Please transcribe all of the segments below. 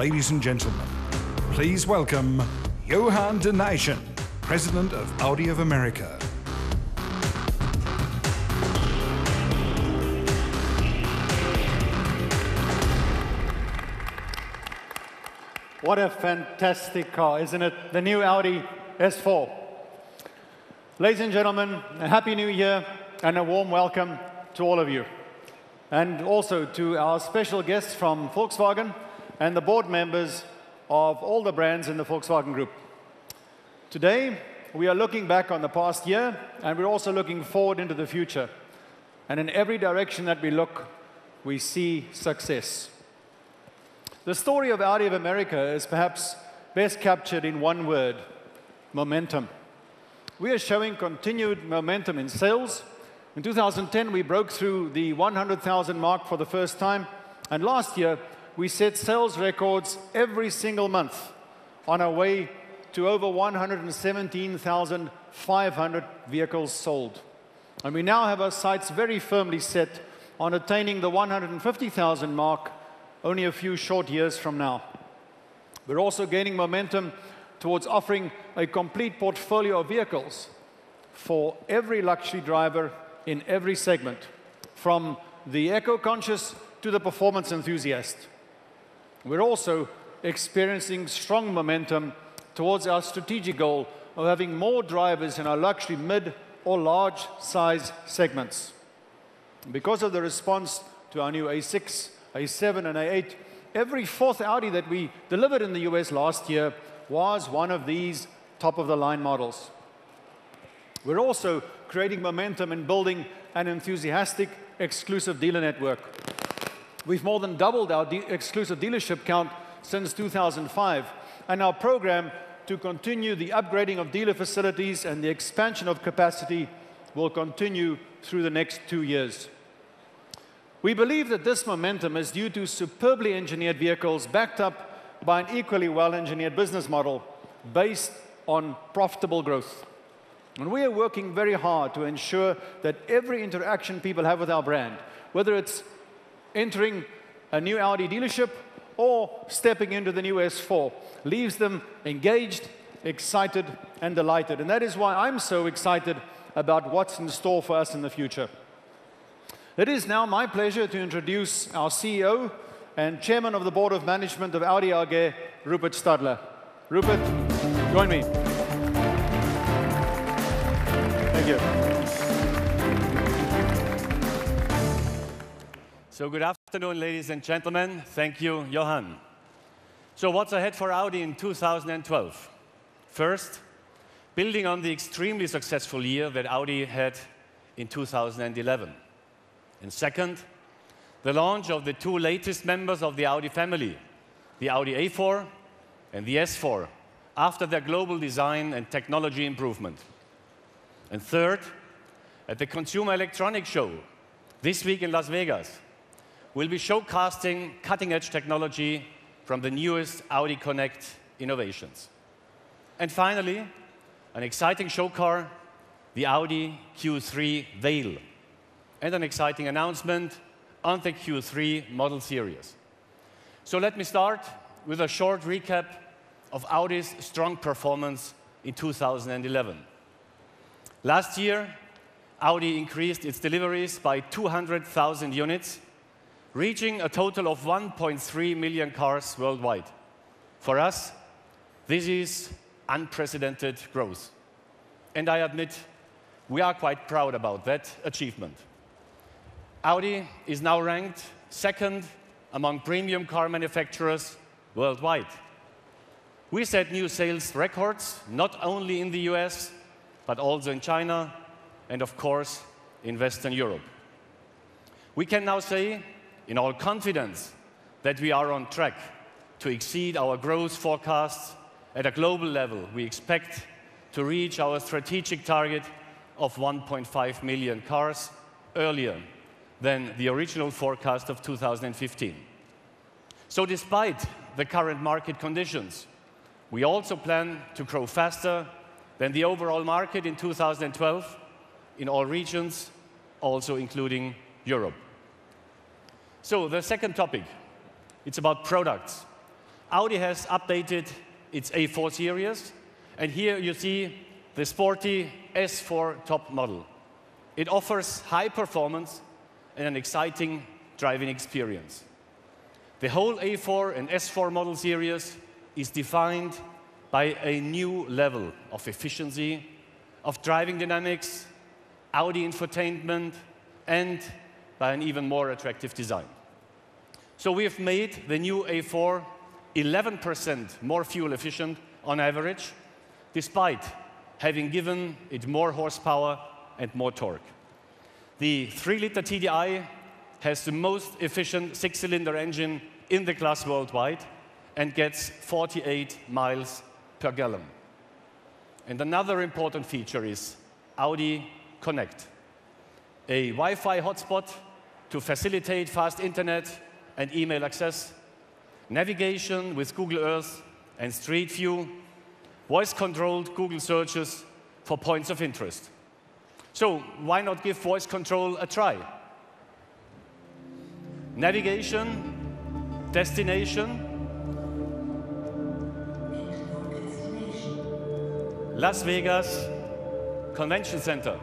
Ladies and gentlemen, please welcome Johan de Nysschen, President of Audi of America. What a fantastic car, isn't it? The new Audi S4. Ladies and gentlemen, a happy new year and a warm welcome to all of you. And also to our special guests from Volkswagen and the board members of all the brands in the Volkswagen Group. Today, we are looking back on the past year and we're also looking forward into the future. And in every direction that we look, we see success. The story of Audi of America is perhaps best captured in one word momentum. We are showing continued momentum in sales. In 2010, we broke through the 100,000 mark for the first time. And last year, we set sales records every single month on our way to over 117,500 vehicles sold. And we now have our sights very firmly set on attaining the 150,000 mark only a few short years from now. We're also gaining momentum towards offering a complete portfolio of vehicles for every luxury driver in every segment, from the eco-conscious to the performance enthusiast. We're also experiencing strong momentum towards our strategic goal of having more drivers in our luxury mid or large size segments. Because of the response to our new A6 a7 and A8. Every fourth Audi that we delivered in the US last year was one of these top-of-the-line models. We're also creating momentum in building an enthusiastic exclusive dealer network. We've more than doubled our de exclusive dealership count since 2005, and our program to continue the upgrading of dealer facilities and the expansion of capacity will continue through the next two years. We believe that this momentum is due to superbly engineered vehicles backed up by an equally well-engineered business model based on profitable growth. And we are working very hard to ensure that every interaction people have with our brand, whether it's entering a new Audi dealership or stepping into the new S4, leaves them engaged, excited, and delighted. And that is why I'm so excited about what's in store for us in the future. It is now my pleasure to introduce our CEO and Chairman of the Board of Management of Audi AG, Rupert Stadler. Rupert, join me. Thank you. So good afternoon, ladies and gentlemen. Thank you, Johan. So what's ahead for Audi in 2012? First, building on the extremely successful year that Audi had in 2011. And second, the launch of the two latest members of the Audi family, the Audi A4 and the S4, after their global design and technology improvement. And third, at the Consumer Electronics Show this week in Las Vegas, we'll be showcasing cutting-edge technology from the newest Audi Connect innovations. And finally, an exciting show car, the Audi Q3 Vail and an exciting announcement on the Q3 model series. So let me start with a short recap of Audi's strong performance in 2011. Last year, Audi increased its deliveries by 200,000 units, reaching a total of 1.3 million cars worldwide. For us, this is unprecedented growth. And I admit, we are quite proud about that achievement. Audi is now ranked second among premium car manufacturers worldwide. We set new sales records, not only in the US, but also in China, and of course, in Western Europe. We can now say, in all confidence, that we are on track to exceed our growth forecasts at a global level. We expect to reach our strategic target of 1.5 million cars earlier than the original forecast of 2015. So despite the current market conditions, we also plan to grow faster than the overall market in 2012 in all regions, also including Europe. So the second topic, it's about products. Audi has updated its A4 series, and here you see the sporty S4 top model. It offers high performance and an exciting driving experience. The whole A4 and S4 model series is defined by a new level of efficiency, of driving dynamics, Audi infotainment, and by an even more attractive design. So we have made the new A4 11% more fuel efficient on average, despite having given it more horsepower and more torque. The 3-liter TDI has the most efficient six-cylinder engine in the class worldwide and gets 48 miles per gallon. And another important feature is Audi Connect, a Wi-Fi hotspot to facilitate fast internet and email access, navigation with Google Earth and Street View, voice-controlled Google searches for points of interest. So why not give voice control a try? Navigation, destination, Las Vegas Convention Center.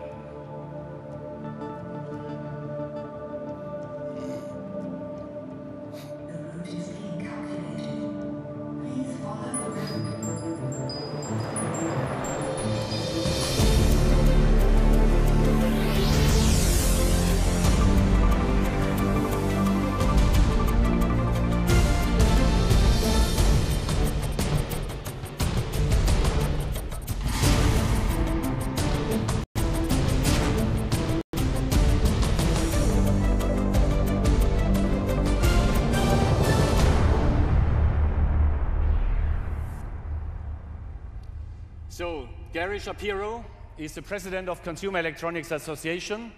Gary Shapiro is the president of Consumer Electronics Association.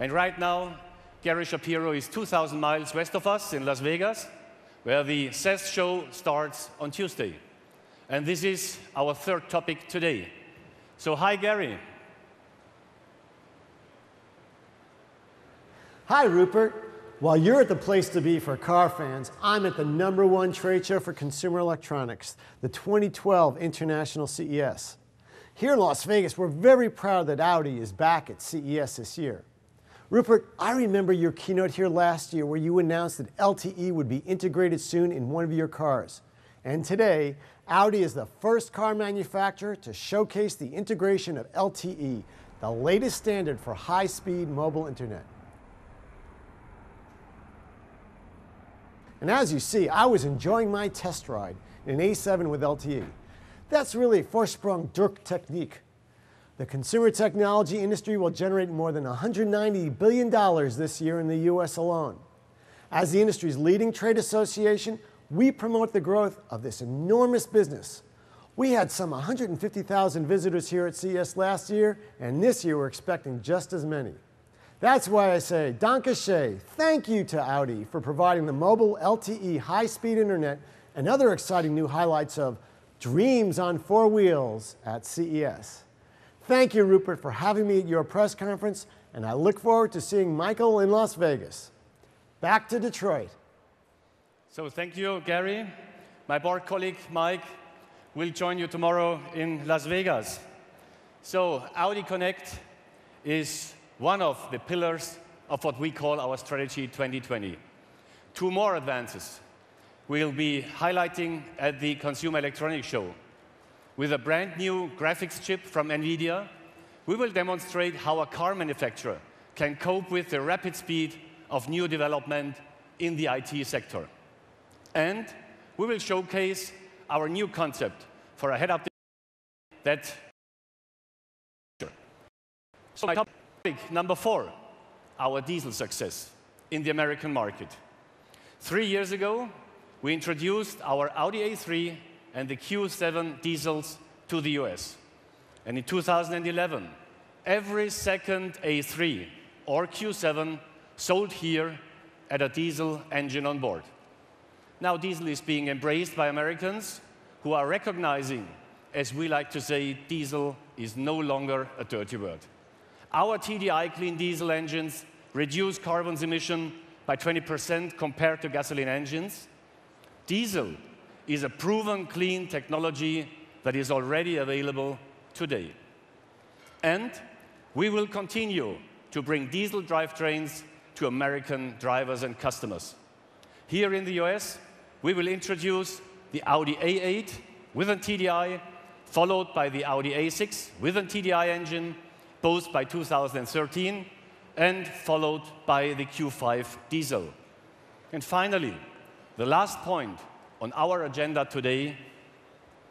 And right now, Gary Shapiro is 2,000 miles west of us in Las Vegas, where the CES show starts on Tuesday. And this is our third topic today. So hi, Gary. Hi, Rupert. While you're at the place to be for car fans, I'm at the number one trade show for consumer electronics, the 2012 International CES. Here in Las Vegas, we're very proud that Audi is back at CES this year. Rupert, I remember your keynote here last year where you announced that LTE would be integrated soon in one of your cars. And today, Audi is the first car manufacturer to showcase the integration of LTE, the latest standard for high-speed mobile internet. And as you see, I was enjoying my test ride in an A7 with LTE. That's really Vorsprung durch Technik. The consumer technology industry will generate more than $190 billion this year in the US alone. As the industry's leading trade association, we promote the growth of this enormous business. We had some 150,000 visitors here at CES last year, and this year we're expecting just as many. That's why I say, Danke schön, thank you to Audi for providing the mobile LTE high-speed internet and other exciting new highlights of dreams on four wheels at CES. Thank you, Rupert, for having me at your press conference, and I look forward to seeing Michael in Las Vegas. Back to Detroit. So thank you, Gary. My board colleague, Mike, will join you tomorrow in Las Vegas. So Audi Connect is one of the pillars of what we call our strategy 2020. Two more advances we'll be highlighting at the Consumer Electronics Show. With a brand new graphics chip from NVIDIA, we will demonstrate how a car manufacturer can cope with the rapid speed of new development in the IT sector. And we will showcase our new concept for a head-up that so my topic number four, our diesel success in the American market. Three years ago, we introduced our Audi A3 and the Q7 diesels to the US. And in 2011, every second A3 or Q7 sold here had a diesel engine on board. Now diesel is being embraced by Americans who are recognizing, as we like to say, diesel is no longer a dirty word. Our TDI clean diesel engines reduce carbon emission by 20% compared to gasoline engines. Diesel is a proven clean technology that is already available today. And we will continue to bring diesel drivetrains to American drivers and customers. Here in the US, we will introduce the Audi A8 with a TDI, followed by the Audi A6 with a TDI engine, both by 2013, and followed by the Q5 diesel. And finally, the last point on our agenda today,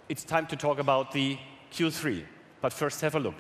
it's time to talk about the Q3. But first, have a look.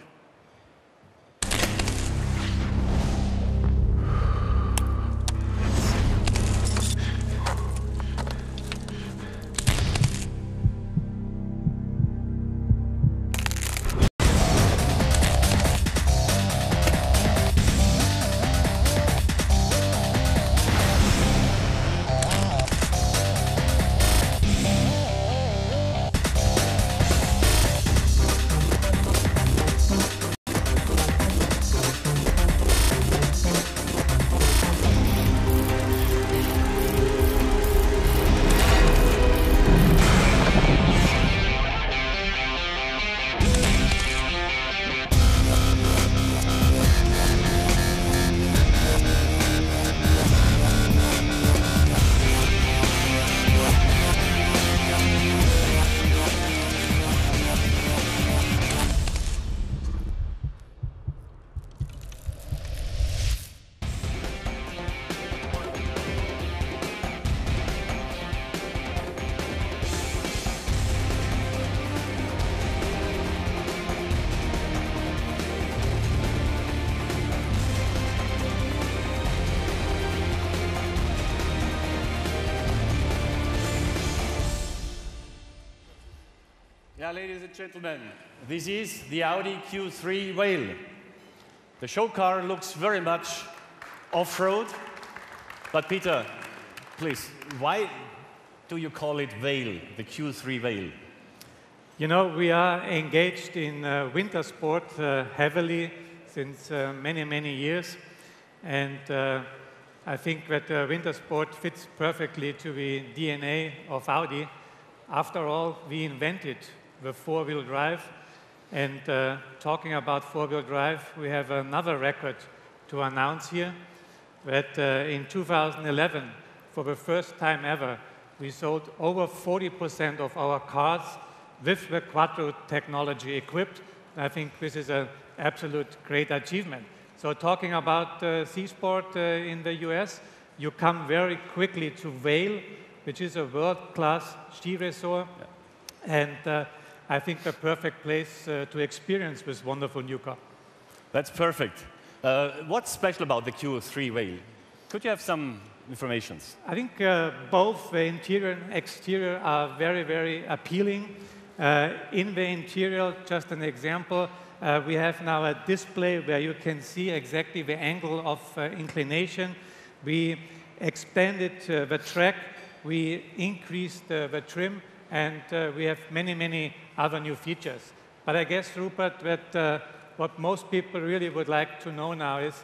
Yeah, ladies and gentlemen, this is the Audi Q3 Vail. The show car looks very much off-road, but Peter, please, why do you call it Vail, the Q3 Vail? You know, we are engaged in uh, winter sport uh, heavily since uh, many, many years. And uh, I think that uh, winter sport fits perfectly to the DNA of Audi. After all, we invented the four-wheel drive. And uh, talking about four-wheel drive, we have another record to announce here, that uh, in 2011, for the first time ever, we sold over 40% of our cars with the Quattro technology equipped. I think this is an absolute great achievement. So talking about uh, C-Sport uh, in the US, you come very quickly to Vail, which is a world-class ski resort. Yeah. And uh, I think, the perfect place uh, to experience this wonderful new car. That's perfect. Uh, what's special about the Q3 Vail? Could you have some information? I think uh, both the interior and exterior are very, very appealing. Uh, in the interior, just an example, uh, we have now a display where you can see exactly the angle of uh, inclination. We expanded the track, we increased the trim, and uh, we have many, many other new features. But I guess, Rupert, that uh, what most people really would like to know now is,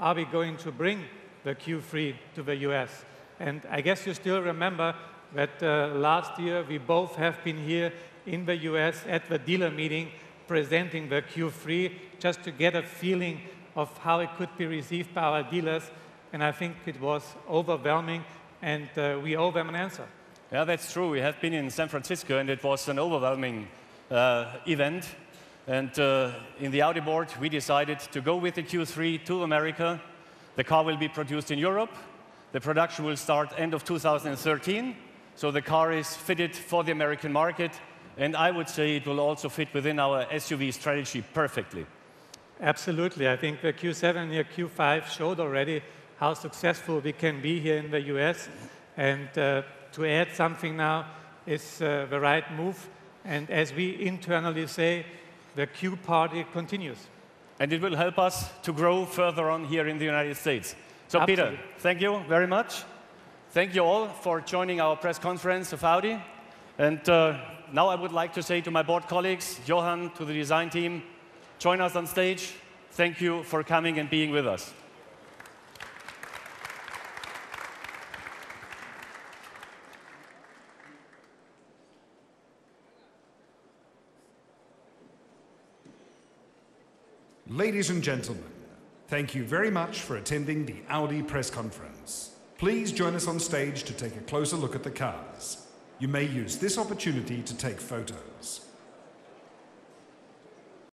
are we going to bring the Q3 to the US? And I guess you still remember that uh, last year we both have been here in the US at the dealer meeting presenting the Q3 just to get a feeling of how it could be received by our dealers. And I think it was overwhelming, and uh, we owe them an answer. Yeah, that's true. We have been in San Francisco, and it was an overwhelming event. And uh, in the Audi board, we decided to go with the Q3 to America. The car will be produced in Europe. The production will start end of 2013. So the car is fitted for the American market. And I would say it will also fit within our SUV strategy perfectly. Absolutely. I think the Q7 and the Q5 showed already how successful we can be here in the US. And uh, to add something now is uh, the right move. And as we internally say, the Q party continues. And it will help us to grow further on here in the United States. So, Absolutely. Peter, thank you very much. Thank you all for joining our press conference of Audi. And uh, now I would like to say to my board colleagues, Johan, to the design team, join us on stage. Thank you for coming and being with us. Ladies and gentlemen, thank you very much for attending the Audi press conference. Please join us on stage to take a closer look at the cars. You may use this opportunity to take photos.